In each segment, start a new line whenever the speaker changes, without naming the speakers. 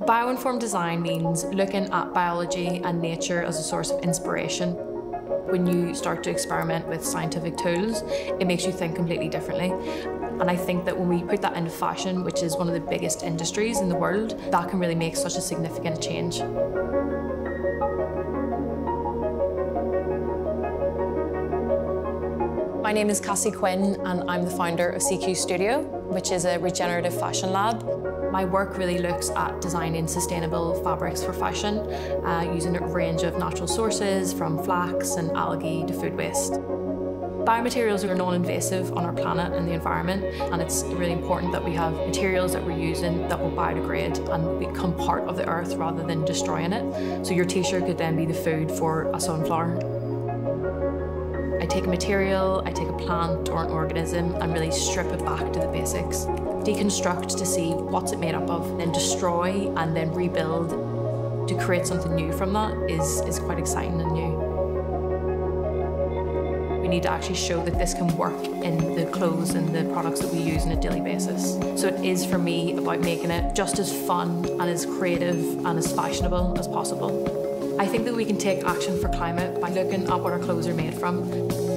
Bioinformed design means looking at biology and nature as a source of inspiration. When you start to experiment with scientific tools, it makes you think completely differently. And I think that when we put that into fashion, which is one of the biggest industries in the world, that can really make such a significant change. My name is Cassie Quinn and I'm the founder of CQ Studio, which is a regenerative fashion lab. My work really looks at designing sustainable fabrics for fashion, uh, using a range of natural sources from flax and algae to food waste. Biomaterials are non-invasive on our planet and the environment and it's really important that we have materials that we're using that will biodegrade and become part of the earth rather than destroying it. So your t-shirt could then be the food for a sunflower. I take a material, I take a plant or an organism and really strip it back to the basics. Deconstruct to see what's it made up of, then destroy and then rebuild to create something new from that is, is quite exciting and new. We need to actually show that this can work in the clothes and the products that we use on a daily basis. So it is for me about making it just as fun and as creative and as fashionable as possible. I think that we can take action for climate by looking at what our clothes are made from.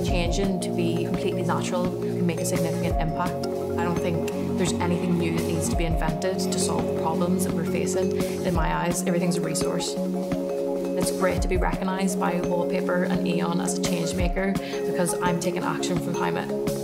Changing to be completely natural can make a significant impact. I don't think there's anything new that needs to be invented to solve the problems that we're facing. In my eyes, everything's a resource. It's great to be recognised by Wallpaper and E.ON as a change maker because I'm taking action for climate.